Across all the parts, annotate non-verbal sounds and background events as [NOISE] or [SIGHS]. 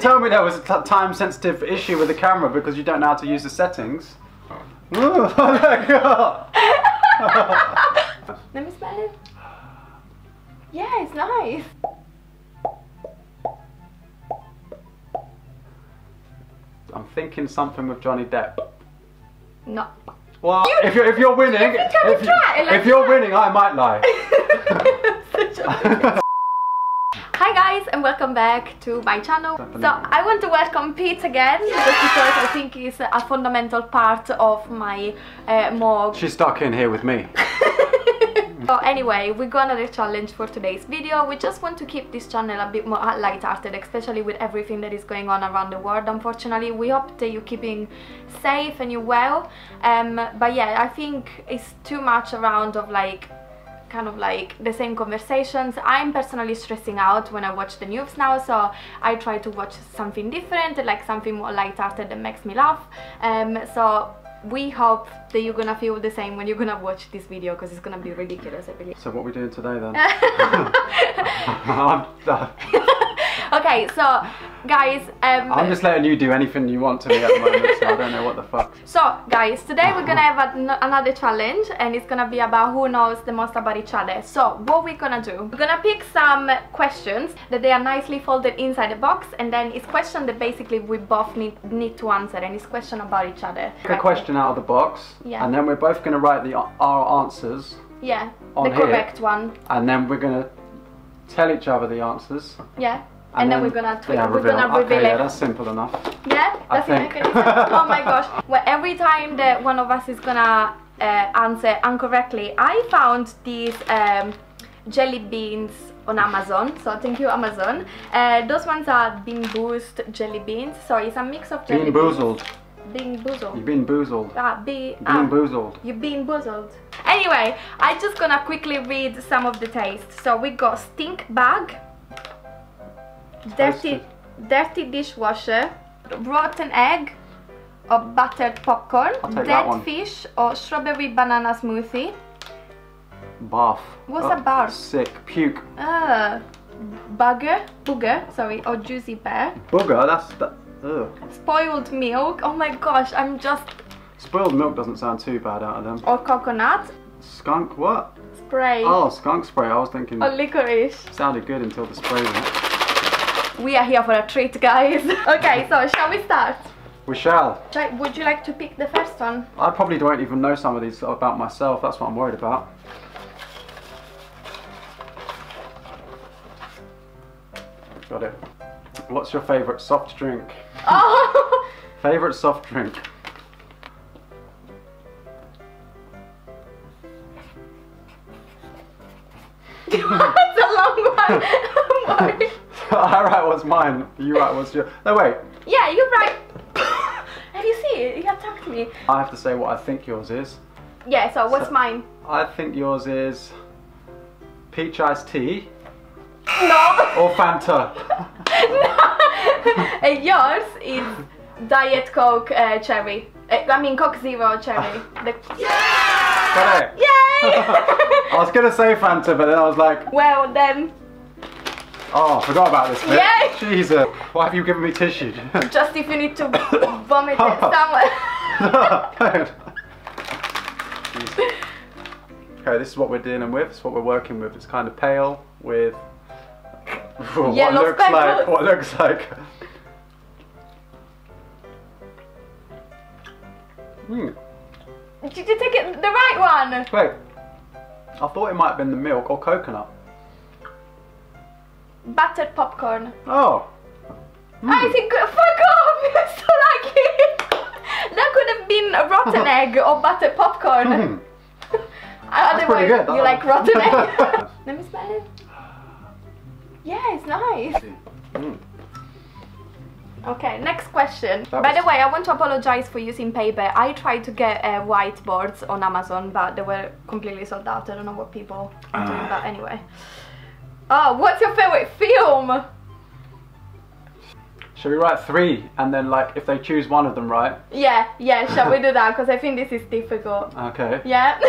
Tell me there was a time sensitive issue with the camera because you don't know how to use the settings. Oh. Ooh, [LAUGHS] oh my god! [LAUGHS] Let me smell it. Yeah, it's nice. I'm thinking something with Johnny Depp. No. Well, You- if you're if you're winning, you can if, try, like if you're winning, I might lie. [LAUGHS] Hi guys and welcome back to my channel. So I want to welcome Pete again because I think he's a fundamental part of my uh, more She's stuck in here with me. [LAUGHS] So anyway, we got another challenge for today's video. We just want to keep this channel a bit more light-hearted, especially with everything that is going on around the world. Unfortunately, we hope that you're keeping safe and you're well. Um, but yeah, I think it's too much around of like kind of like the same conversations. I'm personally stressing out when I watch the news now, so I try to watch something different, like something more light-hearted that makes me laugh. Um, so we hope that you're gonna feel the same when you're gonna watch this video because it's gonna be ridiculous, I believe. So what are we doing today then? [LAUGHS] [LAUGHS] [LAUGHS] Okay, so guys, um, I'm just letting you do anything you want to me at the moment, so I don't know what the fuck. [LAUGHS] So, guys, today we're gonna have an- another challenge, and it's gonna be about who knows the most about each other. So, what we're gonna do? We're gonna pick some questions that they are nicely folded inside the box, and then it's question that basically we both need need to answer, and it's question about each other. Pick a question out of the box, Yeah. and then we're both going to write the our answers, Yeah, the here. correct one. and then we're going to tell each other the answers. Yeah. And, then, we're gonna twi- yeah, we're reveal. gonna okay, reveal yeah, it. that's simple enough. Yeah, I that's think. it. oh my [LAUGHS] gosh. Well, every time that one of us is gonna uh, answer incorrectly, I found these um, jelly beans on Amazon. So thank you, Amazon. Uh, those ones are Bean Boost jelly beans. So it's a mix of jelly Bean boozled. Bean boozled. You've been boozled. Ah, be, ah, boozled. you bean boozled. Anyway, I'm just gonna quickly read some of the tastes. So we got stink bag, dirty, Toasted. dirty dishwasher, rotten egg, or buttered popcorn, I'll take that dead fish, or strawberry banana smoothie. Bath. What's Oh, a barf? Sick. Puke. Uh, bugger, booger, sorry, or juicy pear, Booger. That's that. Ugh. spoiled milk. Oh my gosh, I'm just Spoiled milk doesn't sound too bad out of them. or coconut Skunk. What? spray Oh, skunk spray. I was thinking. or licorice. Sounded good until the spray went. We are here for a treat, guys. [LAUGHS] okay, so shall we start? We shall. Would you like to pick the first one? I probably don't even know some of these about myself. That's what I'm worried about. Got it. What's your favourite soft drink? Oh, [LAUGHS] Favourite soft drink? [LAUGHS] that's a long one. Oh I write what's mine. You write what's your. No wait. yeah, you're right. [COUGHS] Have you seen it? You to me. I have to say what I think yours is. Yeah, so what's So- mine? I think yours is peach iced tea No. or Fanta. [LAUGHS] [LAUGHS] [LAUGHS] and yours is Diet Coke uh, cherry. Uh, I mean Coke Zero cherry. The- Got it. Yay! I was gonna say Fanta, but then I was like, well then, oh, I forgot about this bit. Yay! Jesus, why have you given me tissue? [LAUGHS] just if you need to vomit it [LAUGHS] somewhere. [LAUGHS] okay, this is what we're dealing with. This is what we're working with. It's kind of pale with what Yellow looks like what looks like. Hmm. Did you take it the right one? Wait, I thought it might have been the milk or coconut. Buttered popcorn. Oh. Hmm. I think fuck off! [LAUGHS] You're so lucky. that could have been a rotten [LAUGHS] egg or buttered popcorn. Hmm. [LAUGHS] Otherwise, pretty good, you like rotten egg. Let me smell it. Yeah, it's nice. Mm. Okay, next question. That By the way, I want to apologize for using paper. I tried to get uh, whiteboards on Amazon, but they were completely sold out. I don't know what people are doing, but anyway. Oh, what's your favorite film? Should we write three and then like if they choose one of them right? Yeah, yeah, shall we do that? Because I think this is difficult. Okay. Yeah.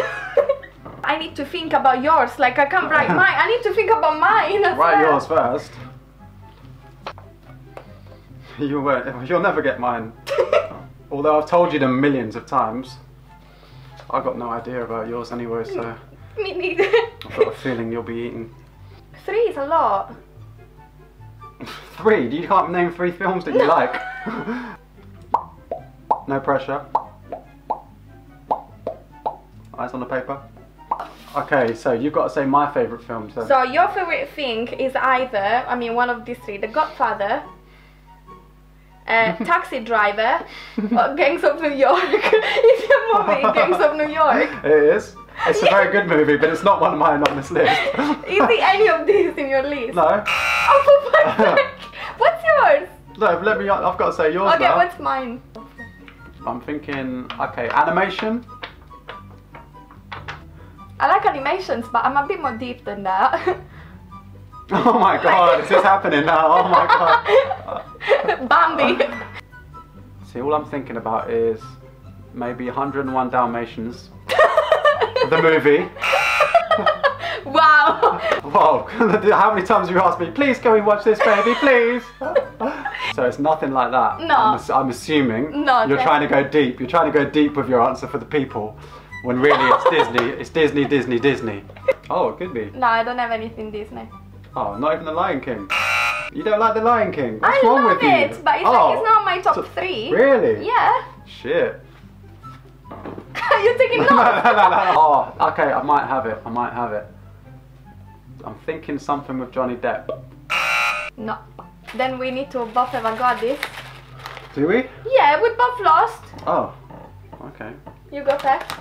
[LAUGHS] I need to think about yours. Like I can't write mine. I need to think about mine. Write well. yours first. You won't. You'll never get mine. [LAUGHS] Although I've told you them millions of times. I've got no idea about yours anyway, so [LAUGHS] Me neither. I've got a feeling you'll be eating. Three is a lot. Three? You can't name three films that you like. no pressure. Eyes on the paper. Okay, so you've got to say my favourite films then. So your favorite thing is either, I mean, one of these three: The Godfather, uh, [LAUGHS] Taxi Driver, or Gangs of New York. it's a movie, Gangs of New York. It is. It's a very good movie, but it's not one of mine on this list. [LAUGHS] Is there any of these in your list? no. [LAUGHS] Oh, for fuck's sake! What's yours? No, let me. I've got to say yours Okay, now. what's mine? I'm thinking. Okay, animation. I like animations, but I'm a bit more deep than that. [LAUGHS] Oh my god, is this happening now? Oh my god. Bambi. See, all I'm thinking about is maybe 101 Dalmatians, the movie. [LAUGHS] wow. Whoa, [LAUGHS] how many times have you asked me, please can we watch this, baby, please? [LAUGHS] so it's nothing like that. No. I'm, I'm assuming No, you're okay. trying to go deep. You're trying to go deep with your answer for the people, when really it's Disney. It's Disney, Disney, Disney. Oh, it could be. No, I don't have anything Disney. Oh, not even the Lion King. You don't like the Lion King? What's I wrong love with you? it, but it's, oh, like, it's oh. not my top so- three. Really? Yeah. Shit. [LAUGHS] You're taking no, no, notes. no, no. Oh, okay, I might have it. I might have it. I'm thinking something with Johnny Depp. No. Then we need to both have a got this. Do we? Yeah, we both lost. Oh, okay. You go first.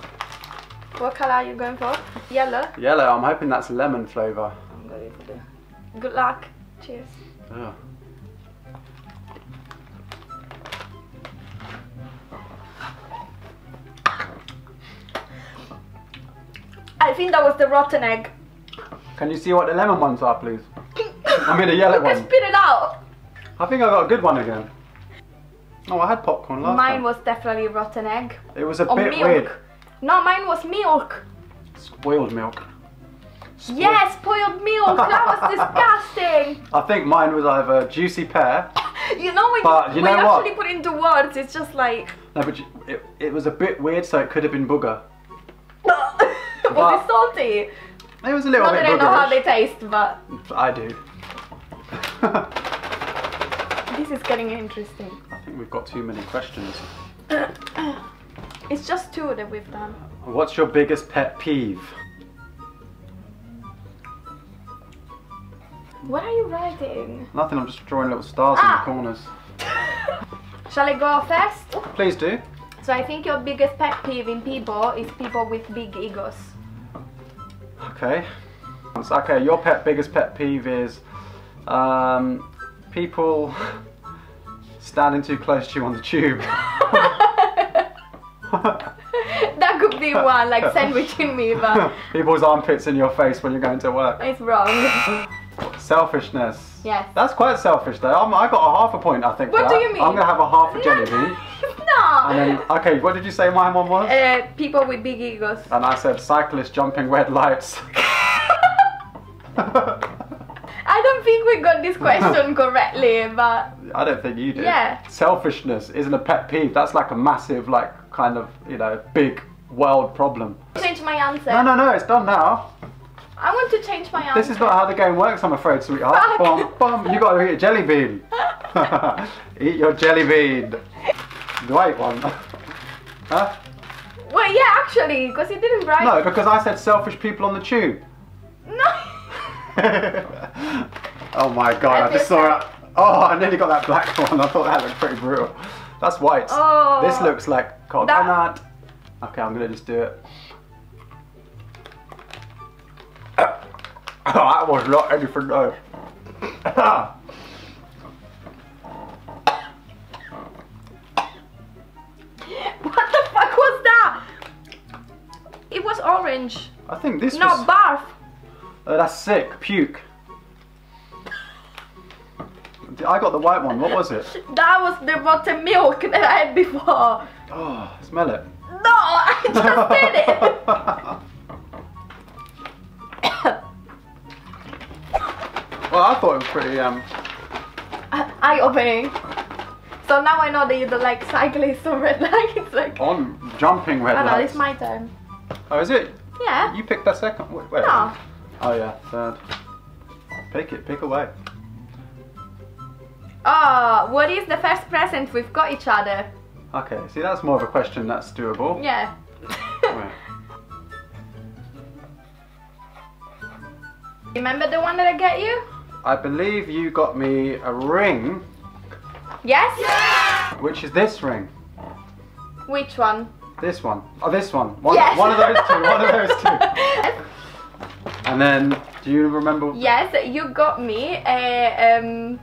What color are you going for? Yellow. Yellow. I'm hoping that's lemon flavour. I'm going for the. Good luck. Cheers. Ugh. I think that was the rotten egg. Can you see what the lemon ones are, please? [LAUGHS] I mean the yellow one. spit it out. I think I got a good one again. Oh, I had popcorn last Mine time. was definitely rotten egg. It was a Or bit milk. weird. No, mine was milk. Spoiled milk. Spoiled- Yes, spoiled milk. That was [LAUGHS] disgusting. I think mine was either juicy pear. [LAUGHS] You know when But you, you know actually put it into words, it's just like. No, but it, it was a bit weird, so it could have been booger. Was But- it salty? It was a little Not bit that I know how they taste, but I do. this is getting interesting. [LAUGHS] I think we've got too many questions. It's just two that we've done. What's your biggest pet peeve? What are you writing? Nothing, I'm just drawing little stars Ah. in the corners. [LAUGHS] Shall I go first? Please do. So I think your biggest pet peeve in people is people with big egos. Okay. Okay, your pet biggest pet peeve is um, people [LAUGHS] standing too close to you on the tube. [LAUGHS] that could be one, like [LAUGHS] sandwiching me, but People's armpits in your face when you're going to work. it's wrong. Selfishness. Yes. That's quite selfish though. I'm, I got a half a point I think. What do you mean? I'm gonna have a half a jelly bean. And then, okay, what did you say my one was? uh, people with big egos. And I said cyclist jumping red lights. [LAUGHS] [LAUGHS] I don't think we got this question correctly, but I don't think you did. Yeah. Selfishness isn't a pet peeve. That's like a massive, like, kind of, you know, big world problem. change my answer. No, no, no, it's done now. I want to change my answer. This is not how the game works, I'm afraid, sweetheart. Fuck. Bum, bum, you gotta eat a jelly bean. [LAUGHS] eat your jelly bean. The white one. huh? Well, yeah, actually, because you didn't write. No, because I said selfish people on the tube. No. [LAUGHS] oh my god, I just saw it. Oh, I nearly got that black one. I thought that looked pretty brutal. That's white. Oh. This looks like coconut. Okay, I'm gonna just do it. Oh, [COUGHS] that was not anything nice. [COUGHS] [LAUGHS] orange. I think this No, was. barf. Oh, that's sick. Puke. I got the white one. What was it? That was the rotten milk that I had before. Oh, smell it. No, I [LAUGHS] just did it. [COUGHS] well, I thought it was pretty um, Eye opening. So now I know that you don't like cyclists or red lights. [LAUGHS] Like, On jumping red oh no, lights. it's my turn. Oh, is it? Yeah. You picked that second. Wait. wait. Oh. No. Oh yeah, third. Pick it. Pick away. Oh, what is the first present we've got each other? Okay. See, that's more of a question that's doable. Yeah. [LAUGHS] Remember the one that I get you? I believe you got me a ring, Yes? which is this ring. Which one? This one. Oh, this one. One, Yes. one of those two. One of those two. [LAUGHS] And then, do you remember? yes, you got me a um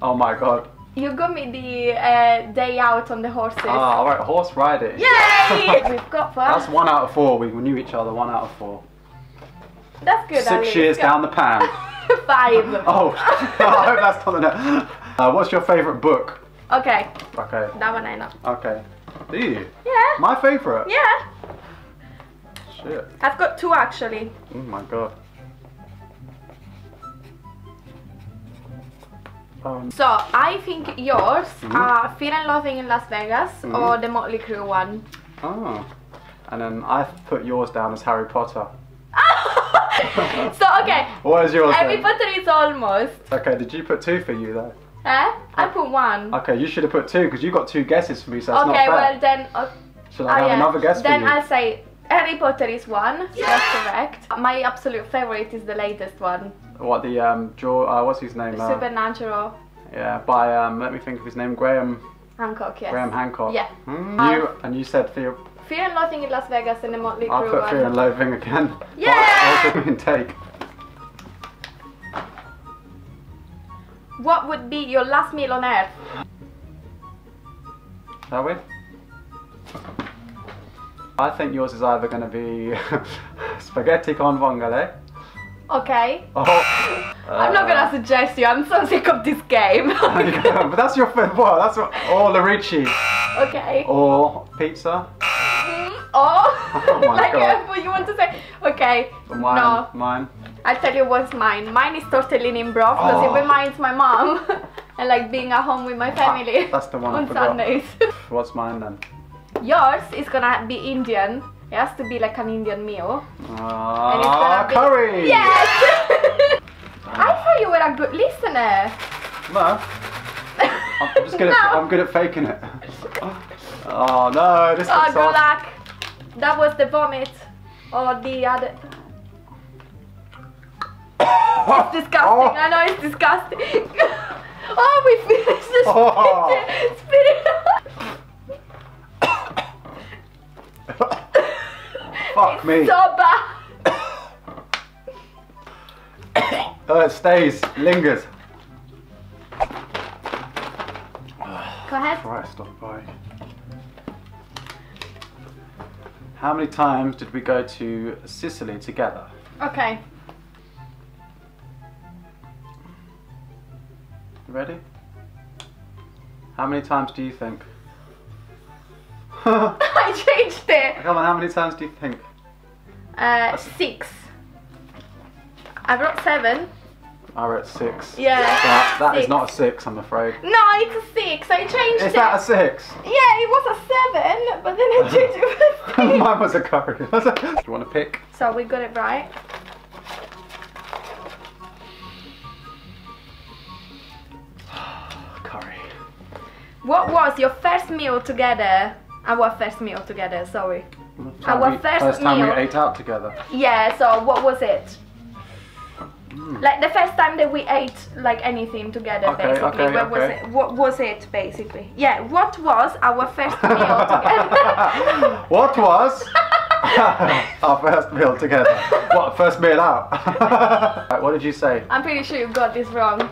Oh my god. you got me the uh, day out on the horses. Ah, alright, horse riding. Yay! [LAUGHS] We've got fun. That's one out of four. We knew each other. One out of four. That's good. Six years down the pan. [LAUGHS] Five. Oh, I hope that's not the net. Uh, what's your favourite book? Okay, Okay. that one I know. Okay. Do you? Yeah. My favourite? Yeah. Shit. I've got two actually. Oh my god. Um, So I think yours Mhm. are Fear and Loathing in Las Vegas Mhm. or the Motley Crue one. oh. And then I put yours down as Harry Potter. [LAUGHS] so okay, [LAUGHS] What is yours Harry then? Potter is almost. Okay, did you put two for you though? Eh? I put one. Okay, you should have put two because you got two guesses for me, so that's okay, not fair. Okay, well then. Uh, Should I have yeah. another guess Then for you? Then I'll say Harry Potter is one. so That's correct. My absolute favorite is the latest one, What the um, Joe? Uh, what's his name? Uh, Supernatural. yeah, by um, let me think of his name, Graham Hancock, yes. Graham Hancock. Yeah. Hmm, Uh, you and you said Fear. Fear and Loathing in Las Vegas and the Motley I'll put. Fear and Loathing again. Yeah! [LAUGHS] Also in take. What would be your last meal on earth? Shall we? I think yours is either going to be [LAUGHS] spaghetti con vongole. Okay. Or, [LAUGHS] I'm not gonna suggest you. I'm so sick of this game. [LAUGHS] but that's your favorite. Well, that's what. Or Larici. okay. Or pizza. Mm, Oh, Oh my like God. uh, what you want to say? Okay. Mine. No, Mine. I'll tell you what's mine. Mine is tortellini in broth because Oh. it reminds my mom [LAUGHS] and like being at home with my family Ah, that's the one on. Sundays. [LAUGHS] What's mine then? Yours is gonna be Indian. It has to be like an Indian meal. And it's Ah, gonna be- curry. Yes. [LAUGHS] I thought you were a good listener. No. I'm just good. At, I'm good at faking it. Oh no, this Oh, looks good luck. That was the vomit. Or the other. It's disgusting. Oh. I know it's disgusting. [LAUGHS] oh, we finished the Oh. spirit. Fuck me. So bad. Oh, it stays, lingers. Go ahead. Christ almighty. How many times did we go to Sicily together? Okay. You ready? How many times do you think? [LAUGHS] [LAUGHS] I changed it. Come on, how many times do you think? Uh, six. I've got seven. I wrote six. Yeah. That, that is six. not a six, I'm afraid. No, it's a six. I changed Is it. that a six? Yeah, it was a seven, but then I [LAUGHS] changed it to a six. Mine was a curry. do you want to pick? So we got it right. What was your first meal together? Our first meal together, sorry. Our we- first first time meal. we ate out together. Yeah, so what was it? Mm. Like the first time that we ate like anything together Okay, basically. okay, what was it? What was it basically? Yeah, what was our first meal [LAUGHS] together? what was [LAUGHS] our first meal together? What, first meal out? [LAUGHS] Right, what did you say? I'm pretty sure you got this wrong.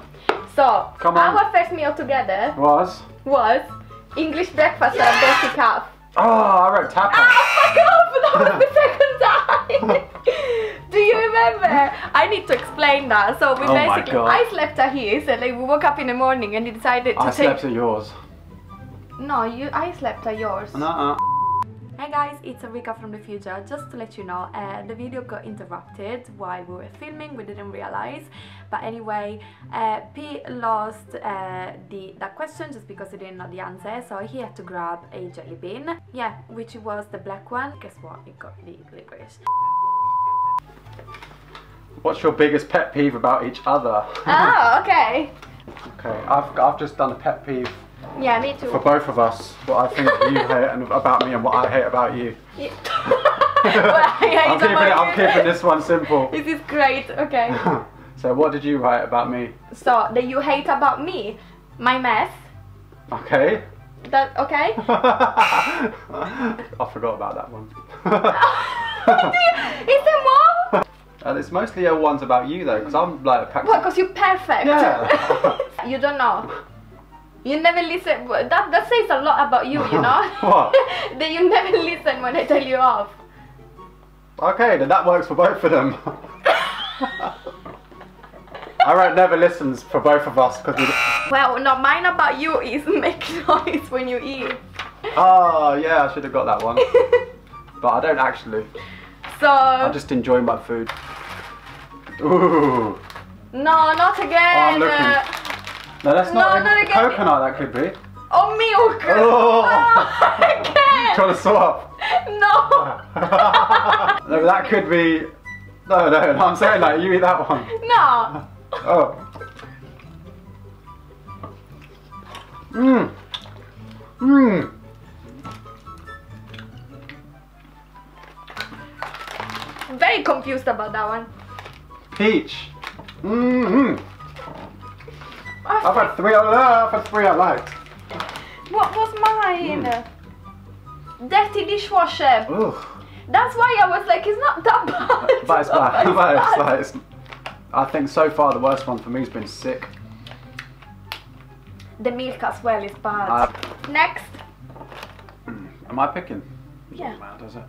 So, Come on. our first meal together Was? Was English breakfast and dirty calf. Oh, I wrote tapas. Ah, fuck off! That was the [LAUGHS] second time. [LAUGHS] Do you remember? I need to explain that. So we Oh basically, I slept at his, and like we woke up in the morning and he decided to I take. slept at yours. No, you. I slept at yours. Nuh-uh. Hey guys, it's Enrica from the future. Just to let you know, uh, the video got interrupted while we were filming. We didn't realize, but anyway, uh, P lost uh, the that question just because he didn't know the answer, so he had to grab a jelly bean. Yeah, which was the black one. Guess what? It got the licorice. What's your biggest pet peeve about each other? oh, okay. [LAUGHS] okay, I've, I've just done a pet peeve Yeah, me too. for both of us. What I think you hate and about me and what I hate about you. [LAUGHS] Yeah. What I hate I'm keeping, it, I'm keeping this one simple. [LAUGHS] This is great. Okay. [LAUGHS] so what did you write about me? So that you hate about me, my mess. Okay. That okay? I forgot about that one. Is there more? and it's mostly ones about you though, because I'm like packed. What? Cause you're perfect. Yeah. you don't know. You never listen. That that says a lot about you. You know. [LAUGHS] What? [LAUGHS] that you never listen when I tell you off. Okay, then that works for both of them. [LAUGHS] I wrote never listens for both of us because we. Well, no, mine about you is make noise when you eat. Oh yeah, I should have got that one, but I don't actually. So I just enjoy my food. Ooh. no, not again. Oh, I'm looking. Uh, No, that's No, not, not a again. coconut. That could be. Oh, milk. Oh. again. Trying to swap. No. [LAUGHS] no, that could be. No, no, no, I'm saying like you eat that one. no. [LAUGHS] Oh. Mmm. Mmm. Very confused about that one. Peach. Mmm. I've had three. I I've had three I liked. what was mine? Dirty dishwasher. That's why I was like, it's not that bad. But it's bad. [LAUGHS] But it's bad. it's, I think so far the worst one for me has been sick. The milk as well is bad. Uh, Next. am I picking? Yeah. Does it?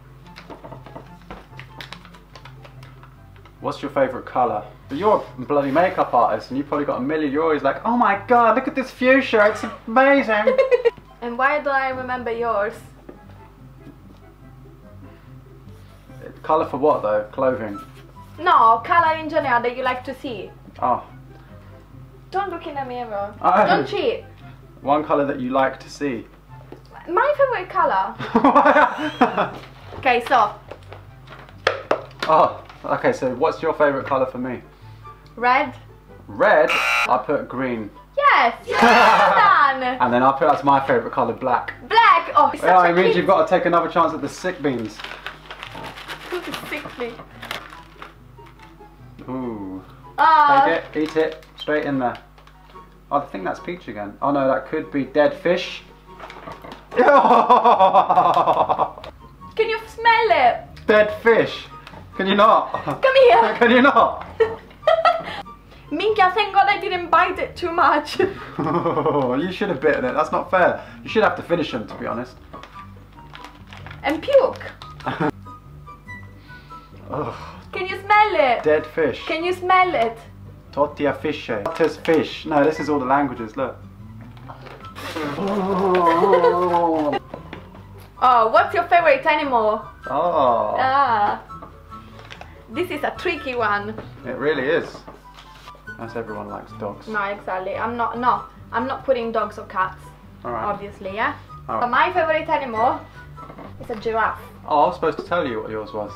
What's your favourite colour? But you're a bloody makeup artist and you've probably got a million. You're always like, oh my god, look at this fuchsia, it's amazing. [LAUGHS] And why do I remember yours? colour for what though? Clothing. No, color in general that you like to see. Oh, Don't look in the mirror. I- Don't cheat. one colour that you like to see. My favorite color. [LAUGHS] Okay, so oh, okay, so what's your favourite colour for me? red. Red, I put green. Yes. [LAUGHS] Well done. And then I put that's my favourite colour, black. Black. Oh, it's such Yeah, a it means you've got to take another chance at the sick beans. [LAUGHS] Sickly. Ooh. Ah. Take it, eat it, straight in there. Oh, I think that's peach again. Oh no, that could be dead fish. [LAUGHS] Can you smell it? dead fish. Can you not? Come here. [LAUGHS] Can you not? Minka, thank God I didn't bite it too much. [LAUGHS] [LAUGHS] you should have bitten it. That's not fair. You should have to finish them, to be honest. and puke. Can you smell it? Dead fish. Can you smell it? Tortilla fish. Tortas fish. No, this is all the languages. Look. oh. Oh, what's your favorite animal? Oh. Ah. This is a tricky one. It really is. That's everyone likes dogs. No, exactly. I'm not. No, I'm not putting dogs or cats. Alright. Obviously, yeah. Alright. But my favorite animal is a giraffe. Oh, I was supposed to tell you what yours was.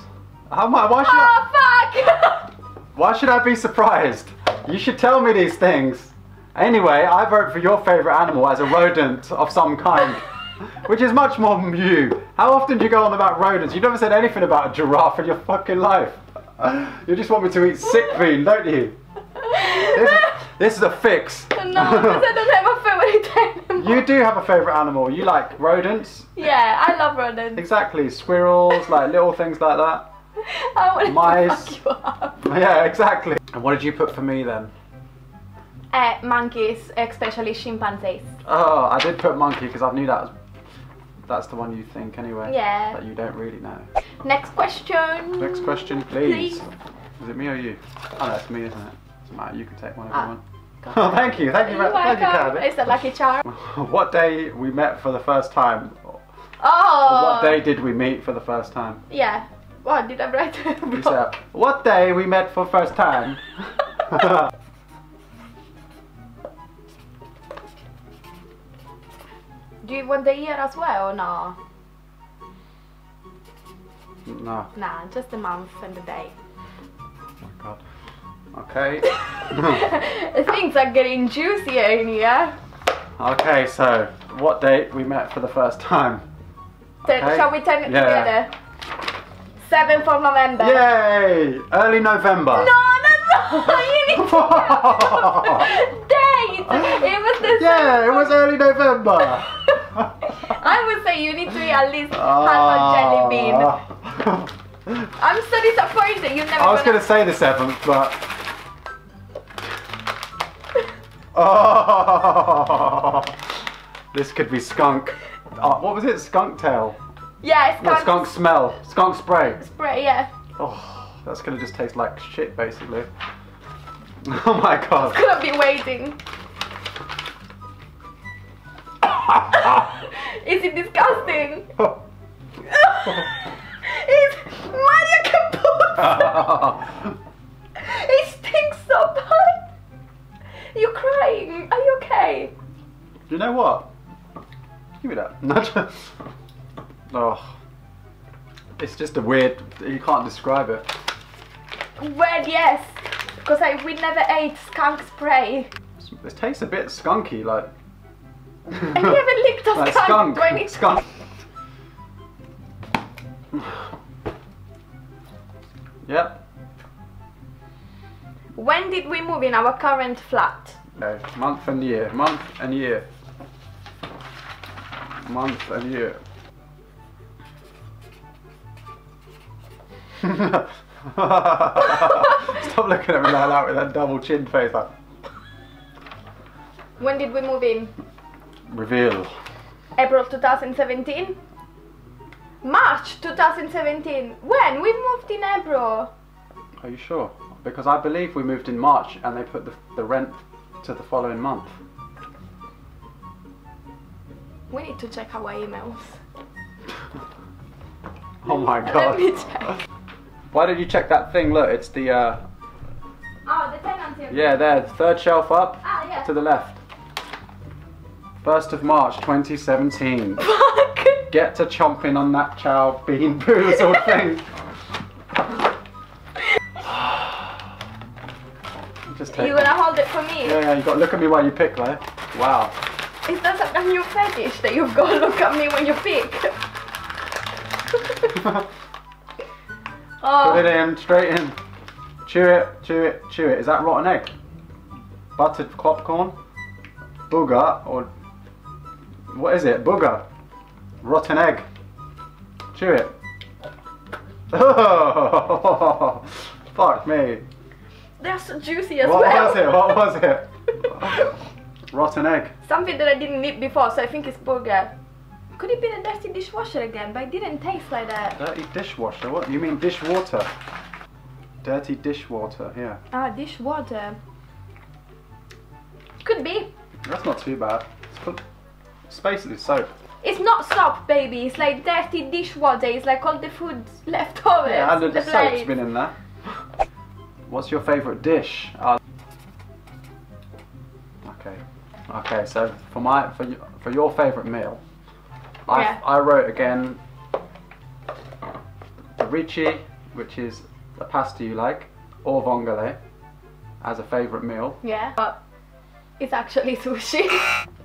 How am I? Why should I? Oh fuck! [LAUGHS] Why should I be surprised? You should tell me these things. Anyway, I vote for your favourite animal as a rodent of some kind. [LAUGHS] Which is much more you. How often do you go on about rodents? You've never said anything about a giraffe in your fucking life. [LAUGHS] You just want me to eat sick bean, don't you? This is, this is a fix. [LAUGHS] no, because I don't have a favorite animal. you do have a favourite animal. You like rodents. Yeah, I love rodents. Exactly. Squirrels, like little things like that. [LAUGHS] I want Mice. to fuck you up. Yeah, exactly. And what did you put for me then? Uh, monkeys, especially chimpanzees. Oh, I did put monkey because I knew that was that's the one you think anyway. Yeah. That you don't really know. Next question. Next question, please. Please. Is it me or you? Oh no, it's me, isn't it? Doesn't matter. You can take one. if Ah, Everyone. Oh, [LAUGHS] thank you, thank you, You're thank you, welcome. It's a lucky charm. [LAUGHS] What day we met for the first time? Oh. What day did we meet for the first time? Yeah. What did I write? [LAUGHS] You said, what day we met for first time? Do you want the year as well or no? no. Nah, just the month and the day. Oh my god. Okay. [LAUGHS] [LAUGHS] Things are getting juicier in here. okay, so what date we met for the first time? Okay. shall we turn it Yeah. together? 7th of November. Yay! Early November. No, no, no! [LAUGHS] You need to date! It was the yeah, it was early November. [LAUGHS] I would say you need to eat at least half a jelly bean. Ah. [LAUGHS] I'm so disappointed you never I was gonna... gonna say the seventh, but. [LAUGHS] Oh, this could be skunk. Oh, what was it? Skunk tail? Yeah, it's No, skunk smell. Skunk spray. spray, yeah. Oh, that's gonna just taste like shit, basically. Oh my god. It's Gonna be waiting. [LAUGHS] Is it disgusting? [LAUGHS] it's Mario Caputo! [LAUGHS] It stinks so bad! You're crying. Are you okay? you know what? Give me that. Oh. It's just a weird. You can't describe it. Weird, yes. Because I we never ate skunk spray. It tastes a bit skunky, like. I never licked a skunk. skunk. Do I need- Skunk. yep. When did we move in our current flat? No. Month and year. Month and year. Month and year. [LAUGHS] Stop looking at me like that with that double chin face. Like, When did we move in? Reveal. April 2017? March 2017. When? We moved in April. Are you sure? Because I believe we moved in March and they put the, the rent to the following month. We need to check our emails. [LAUGHS] Oh my god. Let god. me check. Why did you check that thing? Look, it's the, uh, Oh, the tenancy. yeah, there, third shelf up Ah, yeah. to the left. 1st of March 2017. [LAUGHS] Fuck. Get to chomping on that chow bean boozled [LAUGHS] thing. [SIGHS] Just take You gonna hold it for me? Yeah, yeah, you got to look at me while you pick there. Wow. Is that a new fetish that you've got to look at me when you pick? [LAUGHS] Put oh, it in, straight in. Chew it, chew it, chew it. Is that rotten egg? Buttered popcorn? Booger or what is it? Booger. Rotten egg. Chew it. Oh, [LAUGHS] fuck me. they're so juicy as What well. was it? What was it? [LAUGHS] Rotten egg. Something that I didn't eat before, so I think it's burger. Could it be the dirty dishwasher again? But it didn't taste like that. Dirty dishwasher. What? You mean dishwater? Dirty dishwater. Yeah. Ah, dishwater. Could be. That's not too bad. It's, basically soap. It's not soap, baby. It's like dirty dishwater. It's like all the food [LAUGHS] left over. Yeah, and the, the soap's been in there. What's your favourite dish? Uh, okay, okay. So for my for for your favourite meal, Yeah. I I wrote again the ricci, which is the pasta you like, or vongole, as a favourite meal. Yeah, but it's actually [LAUGHS] sushi.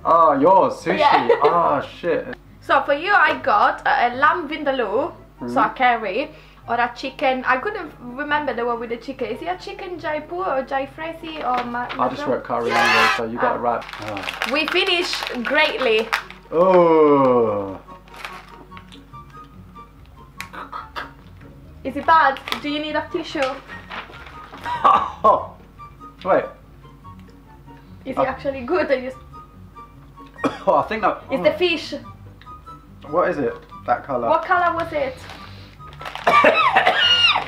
Oh, yours sushi. Yeah. Oh shit. so for you, I got a, a lamb vindaloo, Mm-hmm. so a curry, or a chicken. I couldn't remember the one with the chicken. Is it a chicken jaipur or jalfrezi or ma- I just wrote curry anyway, so you got it Ah. right. Oh. We finished greatly. Oh. Is it bad? Do you need a tissue? Oh. [LAUGHS] Wait. Is it Uh. actually good? Or just... [COUGHS] Oh, I think that. Is the fish? What is it? That colour? What color was it? [COUGHS]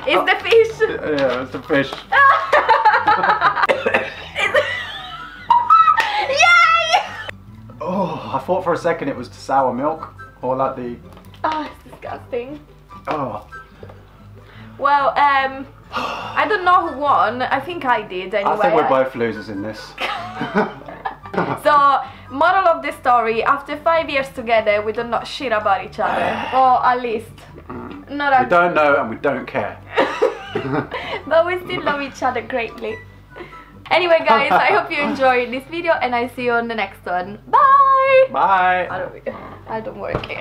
it? Is the fish? Yeah, it's the fish. [LAUGHS] Yay! Oh, I thought for a second it was sour milk or like the Oh, it's disgusting. Oh. Well, um, I don't know who won. I think I did anyway. I think we're both losers in this. [LAUGHS] [LAUGHS] So, moral of the story: after five years together, we do not shit about each other, [SIGHS] or at least mm. not. at we don't know and we don't care. [LAUGHS] but we still love each other greatly. Anyway, guys, I hope you enjoyed this video, and I see you on the next one. Bye. Bye. I don't, I don't work here.